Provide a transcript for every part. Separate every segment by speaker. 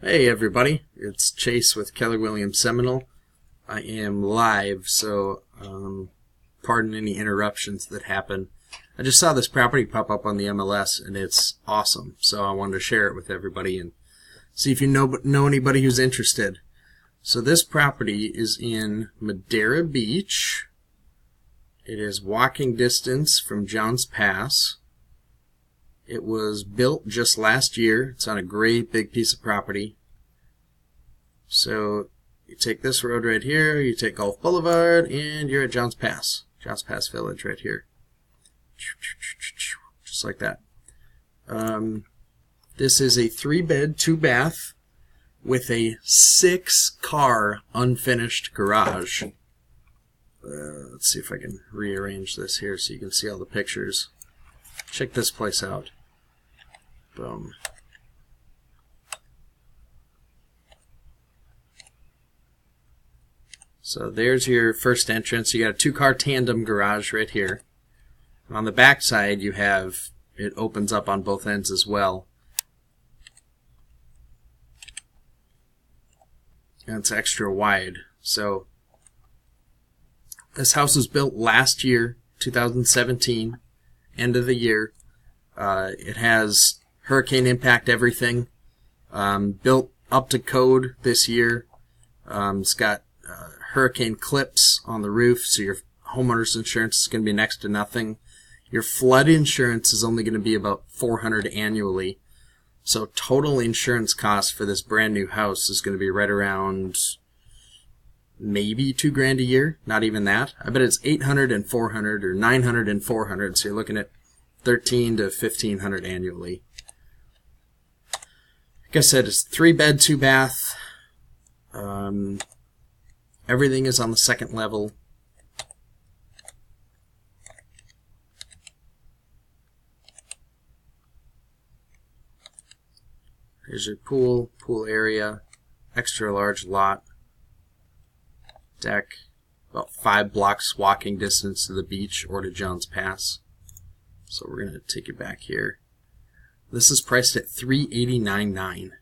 Speaker 1: Hey everybody, it's Chase with Keller Williams Seminole. I am live, so um, pardon any interruptions that happen. I just saw this property pop up on the MLS and it's awesome, so I wanted to share it with everybody and see if you know know anybody who's interested. So this property is in Madeira Beach. It is walking distance from Johns Pass. It was built just last year. It's on a great big piece of property. So you take this road right here, you take Gulf Boulevard, and you're at Johns Pass. Johns Pass Village right here. Just like that. Um, this is a three bed, two bath with a six car unfinished garage. Uh, let's see if I can rearrange this here so you can see all the pictures. Check this place out. Boom. So there's your first entrance. You got a two-car tandem garage right here. And on the back side, you have it opens up on both ends as well. And it's extra wide. So this house was built last year, 2017, end of the year. Uh, it has hurricane impact everything. Um, built up to code this year. Um, it's got uh, hurricane clips on the roof, so your homeowner's insurance is going to be next to nothing. Your flood insurance is only going to be about 400 annually. So total insurance cost for this brand new house is going to be right around maybe two grand a year. Not even that. I bet it's 800 and 400 or 900 and 400. So you're looking at 13 to 1500 annually. Like I said, it's three bed, two bath. Um, everything is on the second level. Here's your pool, pool area, extra large lot, deck, about five blocks walking distance to the beach or to Johns Pass. So we're gonna take it back here. This is priced at three eighty nine nine.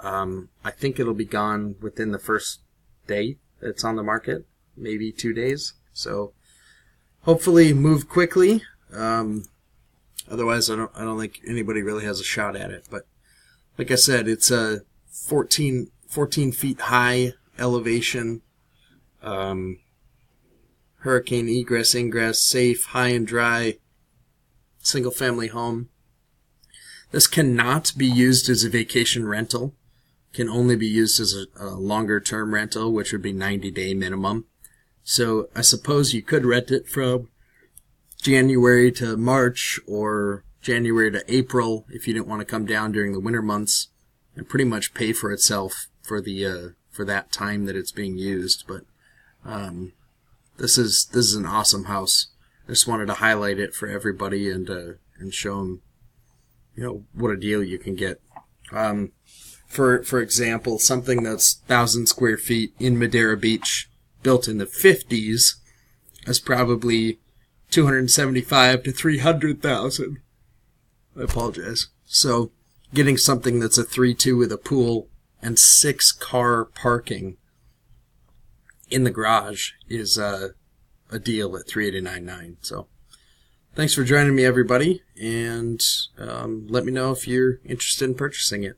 Speaker 1: Um, I think it'll be gone within the first day that it's on the market, maybe two days. So hopefully move quickly. Um, otherwise, I don't I don't think anybody really has a shot at it. But like I said, it's a 14, 14 feet high elevation. Um, hurricane egress, ingress, safe, high and dry, single family home. This cannot be used as a vacation rental. Can only be used as a, a longer term rental, which would be 90 day minimum. So I suppose you could rent it from January to March or January to April if you didn't want to come down during the winter months and pretty much pay for itself for the uh, for that time that it's being used. But um, this is this is an awesome house. I just wanted to highlight it for everybody and uh, and show them, you know, what a deal you can get. Um, for for example, something that's thousand square feet in Madeira Beach, built in the fifties, is probably two hundred seventy-five to three hundred thousand. I apologize. So, getting something that's a three-two with a pool and six car parking in the garage is uh, a deal at three eighty nine nine. So, thanks for joining me, everybody, and um, let me know if you're interested in purchasing it.